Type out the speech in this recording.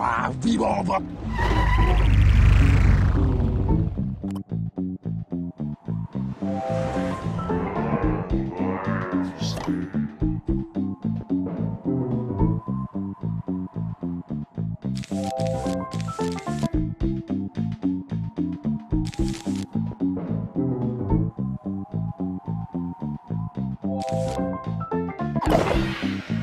Wow, revolver! Thank